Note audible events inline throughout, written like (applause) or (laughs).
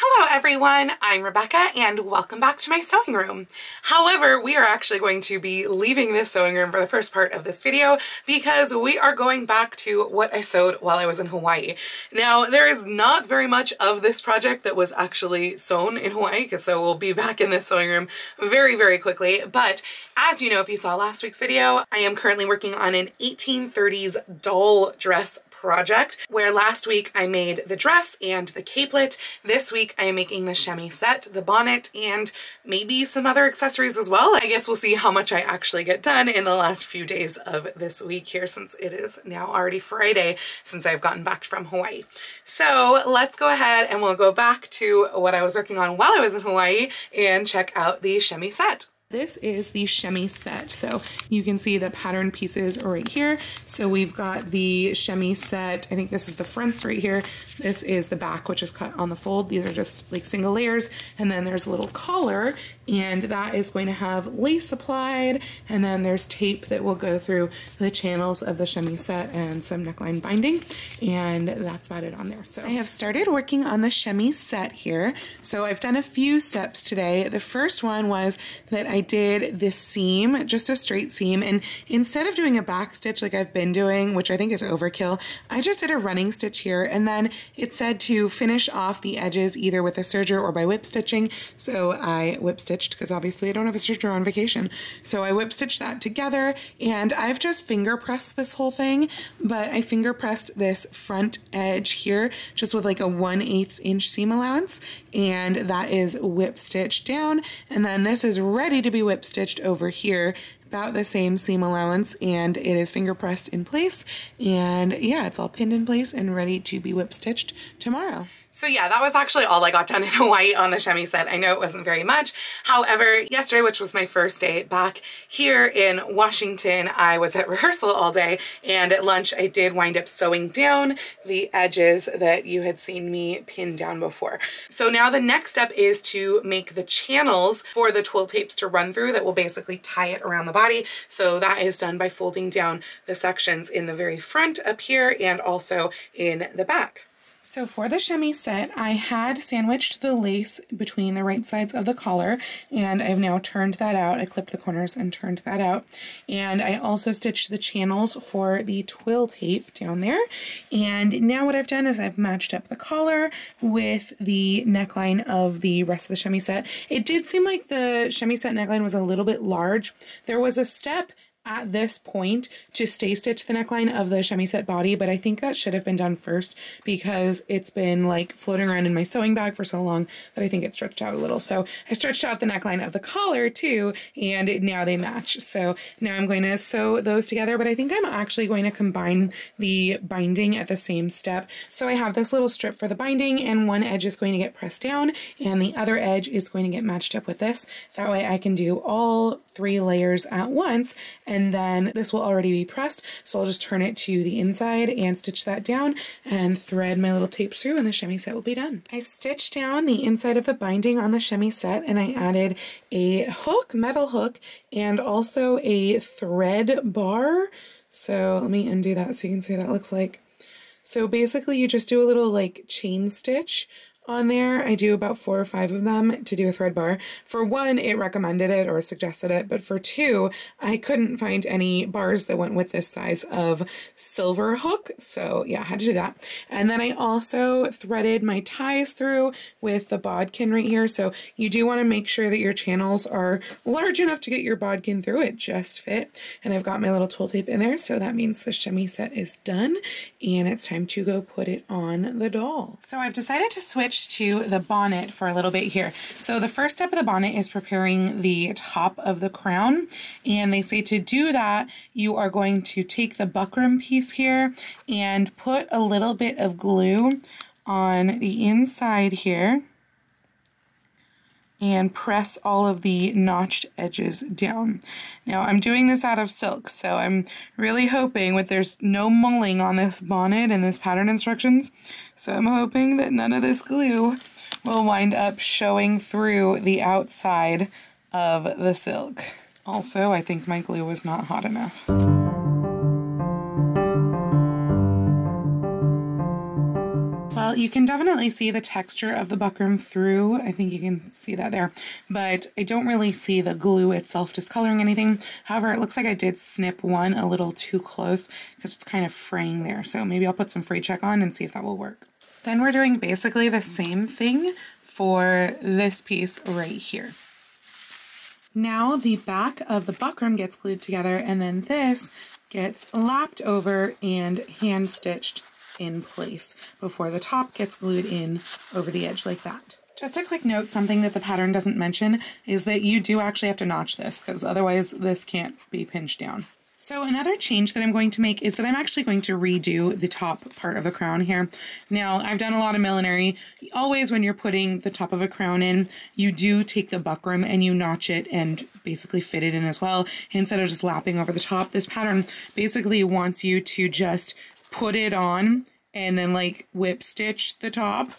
Hello everyone, I'm Rebecca and welcome back to my sewing room. However, we are actually going to be leaving this sewing room for the first part of this video because we are going back to what I sewed while I was in Hawaii. Now, there is not very much of this project that was actually sewn in Hawaii, so we'll be back in this sewing room very, very quickly. But as you know, if you saw last week's video, I am currently working on an 1830s doll dress project where last week I made the dress and the capelet. This week I am making the chemisette, the bonnet, and maybe some other accessories as well. I guess we'll see how much I actually get done in the last few days of this week here since it is now already Friday since I've gotten back from Hawaii. So let's go ahead and we'll go back to what I was working on while I was in Hawaii and check out the chemisette. This is the chemisette. So you can see the pattern pieces are right here. So we've got the chemisette. I think this is the fronts right here. This is the back, which is cut on the fold. These are just like single layers. And then there's a little collar and that is going to have lace applied. And then there's tape that will go through the channels of the chemisette and some neckline binding. And that's about it on there. So I have started working on the chemisette here. So I've done a few steps today. The first one was that I I did this seam, just a straight seam, and instead of doing a back stitch like I've been doing, which I think is overkill, I just did a running stitch here, and then it said to finish off the edges either with a serger or by whip stitching, so I whip stitched, because obviously I don't have a serger on vacation, so I whip stitched that together, and I've just finger pressed this whole thing, but I finger pressed this front edge here, just with like a 1 8 inch seam allowance, and that is whip stitched down, and then this is ready to be whip stitched over here about the same seam allowance and it is finger pressed in place and yeah it's all pinned in place and ready to be whip stitched tomorrow. So yeah, that was actually all I got done in (laughs) Hawaii on the chemisette. I know it wasn't very much. However, yesterday, which was my first day back here in Washington, I was at (laughs) rehearsal all day and at lunch I did wind up sewing down the edges that you had seen me pin down before. So now the next step is to make the channels for the twill tapes to run through that will basically tie it around the body. So that is done by folding down the sections in the very front up here and also in the back. So for the chemisette, I had sandwiched the lace between the right sides of the collar, and I've now turned that out. I clipped the corners and turned that out. And I also stitched the channels for the twill tape down there. And now what I've done is I've matched up the collar with the neckline of the rest of the chemisette. It did seem like the chemisette neckline was a little bit large. There was a step at this point to stay stitch the neckline of the chemisette body, but I think that should have been done first because it's been like floating around in my sewing bag for so long that I think it stretched out a little. So I stretched out the neckline of the collar too, and now they match. So now I'm going to sew those together, but I think I'm actually going to combine the binding at the same step. So I have this little strip for the binding and one edge is going to get pressed down and the other edge is going to get matched up with this. That way I can do all three layers at once and then this will already be pressed so I'll just turn it to the inside and stitch that down and thread my little tape through and the chemisette will be done. I stitched down the inside of the binding on the chemisette and I added a hook, metal hook, and also a thread bar. So let me undo that so you can see what that looks like. So basically you just do a little like chain stitch on there. I do about four or five of them to do a thread bar. For one, it recommended it or suggested it, but for two, I couldn't find any bars that went with this size of silver hook. So yeah, I had to do that. And then I also threaded my ties through with the bodkin right here. So you do want to make sure that your channels are large enough to get your bodkin through it just fit. And I've got my little twill tape in there. So that means the chemisette is done and it's time to go put it on the doll. So I've decided to switch switch to the bonnet for a little bit here. So the first step of the bonnet is preparing the top of the crown. And they say to do that, you are going to take the buckram piece here and put a little bit of glue on the inside here and press all of the notched edges down. Now I'm doing this out of silk, so I'm really hoping with there's no mulling on this bonnet and this pattern instructions, so I'm hoping that none of this glue will wind up showing through the outside of the silk. Also, I think my glue was not hot enough. You can definitely see the texture of the buckram through. I think you can see that there, but I don't really see the glue itself discoloring anything. However, it looks like I did snip one a little too close because it's kind of fraying there. So maybe I'll put some fray check on and see if that will work. Then we're doing basically the same thing for this piece right here. Now the back of the buckram gets glued together and then this gets lapped over and hand stitched in place before the top gets glued in over the edge like that. Just a quick note, something that the pattern doesn't mention is that you do actually have to notch this because otherwise this can't be pinched down. So another change that I'm going to make is that I'm actually going to redo the top part of the crown here. Now, I've done a lot of millinery. Always when you're putting the top of a crown in, you do take the buckram and you notch it and basically fit it in as well instead of just lapping over the top. This pattern basically wants you to just put it on and then like whip stitch the top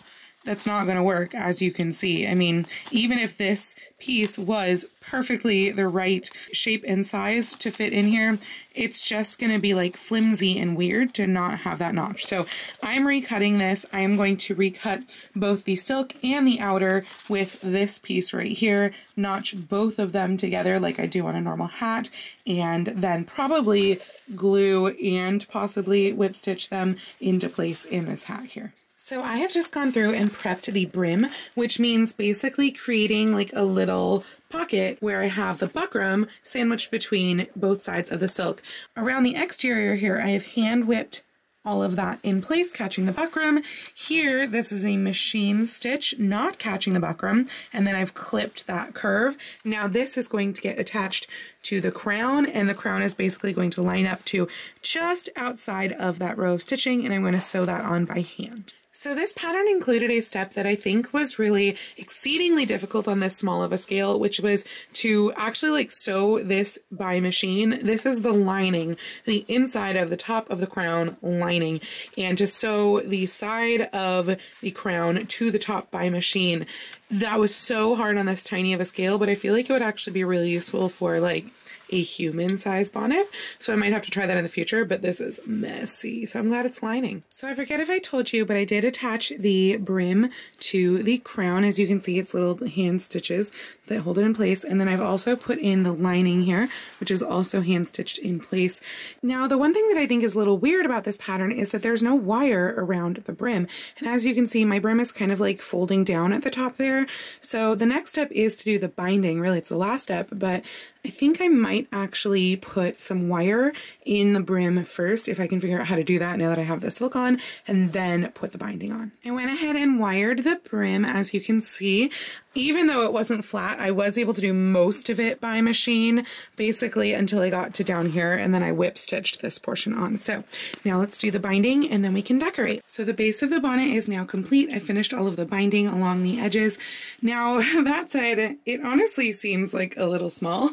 that's not going to work as you can see. I mean, even if this piece was perfectly the right shape and size to fit in here, it's just going to be like flimsy and weird to not have that notch. So I'm recutting this. I am going to recut both the silk and the outer with this piece right here, notch both of them together like I do on a normal hat, and then probably glue and possibly whip stitch them into place in this hat here. So I have just gone through and prepped the brim, which means basically creating like a little pocket where I have the buckram sandwiched between both sides of the silk. Around the exterior here, I have hand whipped all of that in place, catching the buckram. Here, this is a machine stitch, not catching the buckram, and then I've clipped that curve. Now this is going to get attached to the crown, and the crown is basically going to line up to just outside of that row of stitching, and I'm going to sew that on by hand. So this pattern included a step that I think was really exceedingly difficult on this small of a scale, which was to actually like sew this by machine. This is the lining, the inside of the top of the crown lining, and to sew the side of the crown to the top by machine. That was so hard on this tiny of a scale, but I feel like it would actually be really useful for like a human size bonnet. So I might have to try that in the future, but this is messy. So I'm glad it's lining. So I forget if I told you, but I did attach the brim to the crown. As you can see, it's little hand stitches that hold it in place. And then I've also put in the lining here, which is also hand stitched in place. Now, the one thing that I think is a little weird about this pattern is that there's no wire around the brim. And as you can see, my brim is kind of like folding down at the top there. So the next step is to do the binding. Really, it's the last step, but I think I might actually put some wire in the brim first if I can figure out how to do that now that I have the silk on and then put the binding on. I went ahead and wired the brim as you can see. Even though it wasn't flat, I was able to do most of it by machine basically until I got to down here and then I whip stitched this portion on. So now let's do the binding and then we can decorate. So the base of the bonnet is now complete. I finished all of the binding along the edges. Now (laughs) that said, it honestly seems like a little small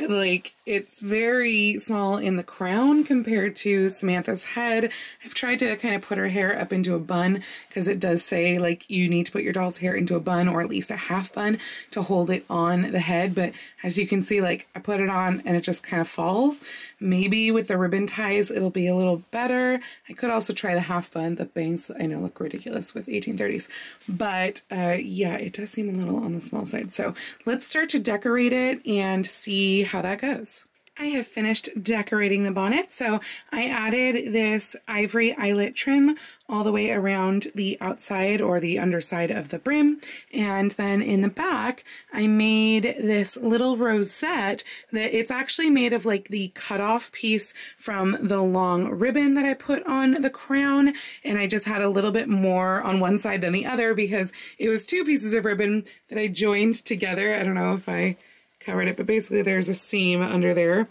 (laughs) like it's very small in the crown compared to Samantha's head. I've tried to kind of put her hair up into a bun because it does say like you need to put your doll's hair into a bun or at least a half bun to hold it on the head. But as you can see, like I put it on and it just kind of falls. Maybe with the ribbon ties, it'll be a little better. I could also try the half bun. The bangs I know look ridiculous with 1830s, but uh, yeah, it does seem a little on the small side. So let's start to decorate it and see how that goes. I have finished decorating the bonnet, so I added this ivory eyelet trim all the way around the outside or the underside of the brim. And then in the back, I made this little rosette that it's actually made of like the cutoff piece from the long ribbon that I put on the crown. And I just had a little bit more on one side than the other because it was two pieces of ribbon that I joined together. I don't know if I covered it, but basically there's a seam under there.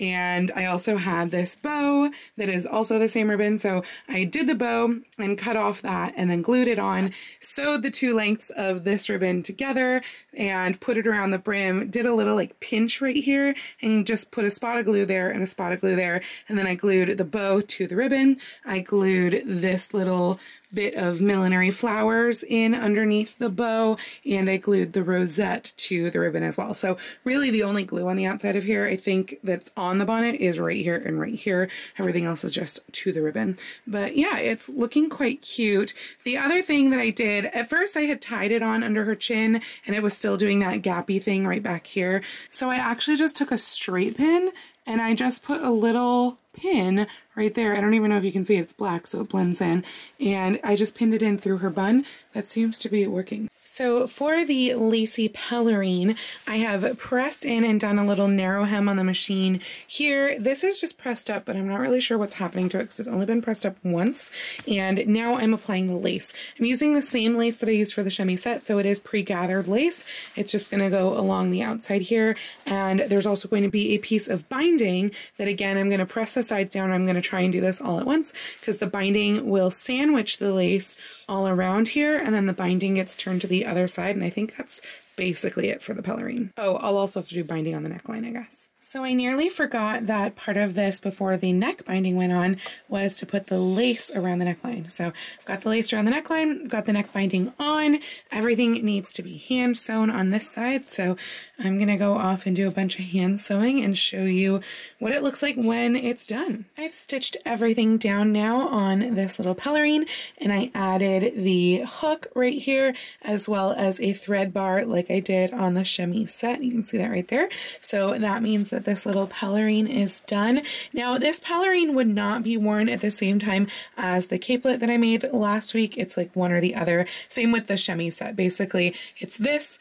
And I also had this bow that is also the same ribbon. So I did the bow and cut off that and then glued it on, sewed the two lengths of this ribbon together and put it around the brim, did a little like pinch right here and just put a spot of glue there and a spot of glue there. And then I glued the bow to the ribbon. I glued this little bit of millinery flowers in underneath the bow and I glued the rosette to the ribbon as well. So really the only glue on the outside of here I think that's on the bonnet is right here and right here. Everything else is just to the ribbon. But yeah, it's looking quite cute. The other thing that I did, at first I had tied it on under her chin and it was still doing that gappy thing right back here. So I actually just took a straight pin and I just put a little pin right there. I don't even know if you can see it. It's black, so it blends in. And I just pinned it in through her bun. That seems to be working. So for the lacy pelerine, I have pressed in and done a little narrow hem on the machine here. This is just pressed up, but I'm not really sure what's happening to it because it's only been pressed up once. And now I'm applying the lace. I'm using the same lace that I used for the chemisette, so it is pre-gathered lace. It's just gonna go along the outside here. And there's also going to be a piece of binding that again, I'm gonna press the sides down. I'm gonna try and do this all at once because the binding will sandwich the lace all around here and then the binding gets turned to the other side and I think that's basically it for the pelerine. Oh, I'll also have to do binding on the neckline, I guess. So I nearly forgot that part of this before the neck binding went on was to put the lace around the neckline. So I've got the lace around the neckline, got the neck binding on. Everything needs to be hand sewn on this side. So I'm gonna go off and do a bunch of hand sewing and show you what it looks like when it's done. I've stitched everything down now on this little pelerine and I added the hook right here as well as a thread bar like I did on the chemisette. You can see that right there. So that means that this little pelerine is done. Now this pelerine would not be worn at the same time as the capelet that I made last week. It's like one or the other. Same with the chemisette. Basically, it's this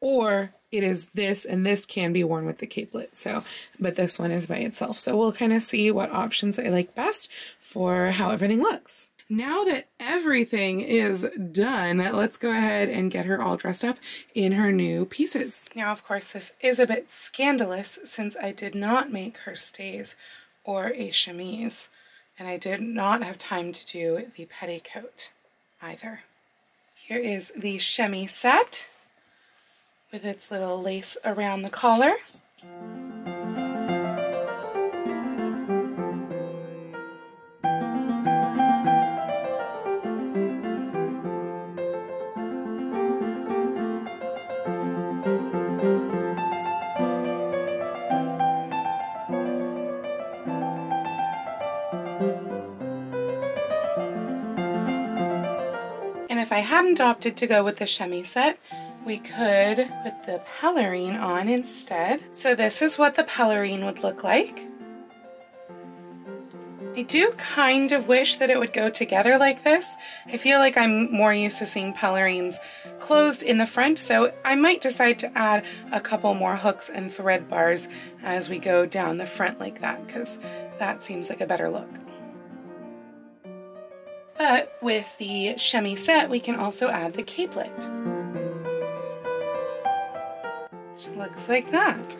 or it is this and this can be worn with the capelet. So, but this one is by itself. So we'll kind of see what options I like best for how everything looks. Now that everything is done, let's go ahead and get her all dressed up in her new pieces. Now, of course, this is a bit scandalous since I did not make her stays or a chemise, and I did not have time to do the petticoat either. Here is the chemisette with its little lace around the collar. Hadn't opted to go with the chemisette, we could put the pelerine on instead. So this is what the pelerine would look like. I do kind of wish that it would go together like this. I feel like I'm more used to seeing pelerines closed in the front, so I might decide to add a couple more hooks and thread bars as we go down the front like that, because that seems like a better look. But with the chemisette, we can also add the capelet. Which looks like that.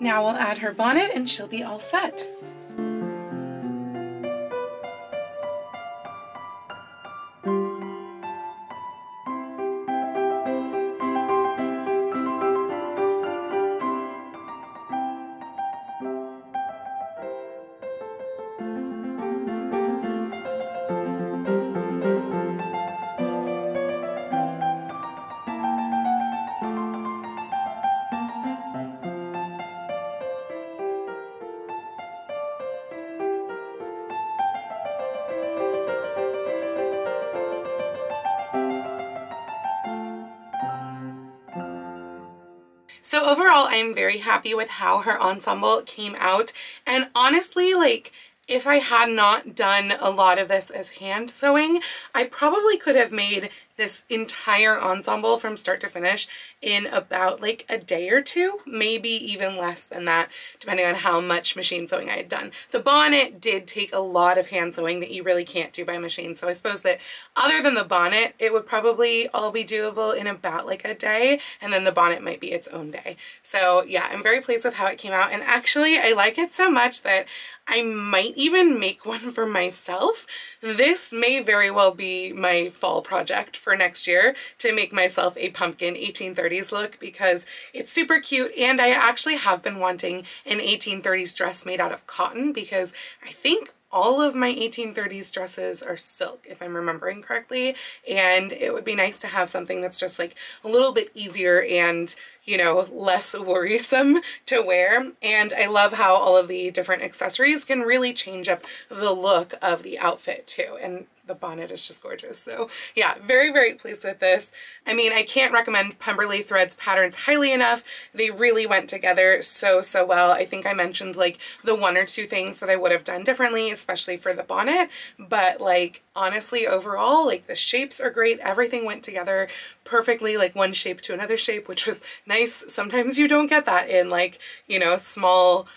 Now we'll add her bonnet and she'll be all set. So overall, I'm very happy with how her ensemble came out. And honestly, like, if I had not done a lot of this as hand sewing, I probably could have made this entire ensemble from start to finish in about like a day or two, maybe even less than that, depending on how much machine sewing I had done. The bonnet did take a lot of hand sewing that you really can't do by machine. So I suppose that other than the bonnet, it would probably all be doable in about like a day. And then the bonnet might be its own day. So yeah, I'm very pleased with how it came out. And actually I like it so much that I might even make one for myself. This may very well be my fall project for next year to make myself a pumpkin 1830s look because it's super cute and I actually have been wanting an 1830s dress made out of cotton because I think all of my 1830s dresses are silk if I'm remembering correctly. And it would be nice to have something that's just like a little bit easier and you know less worrisome (laughs) to wear. And I love how all of the different accessories can really change up the look of the outfit too. And the bonnet is just gorgeous. So yeah, very, very pleased with this. I mean, I can't recommend Pemberley Threads patterns highly enough. They really went together so, so well. I think I mentioned like the one or two things that I would have done differently, especially for the bonnet, but like honestly, overall, like the shapes are great. Everything went together perfectly, like one shape to another shape, which was nice. Sometimes you don't get that in like, you know, small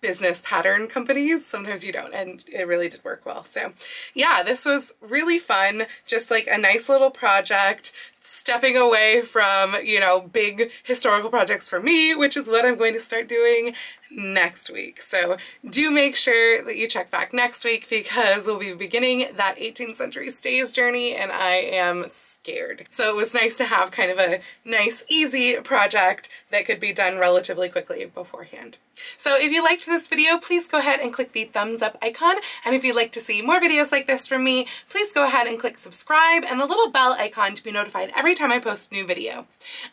business pattern companies. Sometimes you don't, and it really did work well. So yeah, this was really fun. Just like a nice little project, stepping away from, you know, big historical projects for me, which is what I'm going to start doing next week. So do make sure that you check back next week because we'll be beginning that 18th century stays journey and I am scared. So it was nice to have kind of a nice easy project that could be done relatively quickly beforehand. So if you liked this video, please go ahead and click the thumbs up icon. And if you'd like to see more videos like this from me, please go ahead and click subscribe and the little bell icon to be notified every time I post a new video.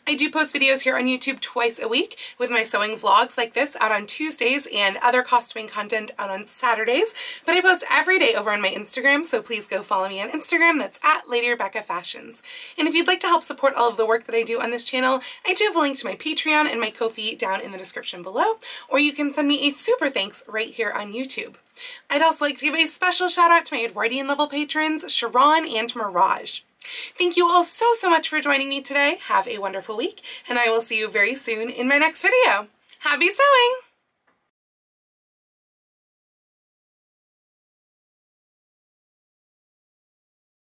I do post videos here on YouTube twice a week with my sewing vlogs like this out on Tuesdays and other costuming content out on Saturdays. But I post every day over on my Instagram, so please go follow me on Instagram. That's at Lady Rebecca Fashions. And if you'd like to help support all of the work that I do on this channel, I do have a link to my Patreon and my Ko-fi down in the description below, or you can send me a super thanks right here on YouTube. I'd also like to give a special shout out to my Edwardian level patrons, Sharon and Mirage. Thank you all so, so much for joining me today. Have a wonderful week, and I will see you very soon in my next video. Happy sewing!